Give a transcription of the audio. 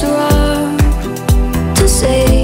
was wrong to say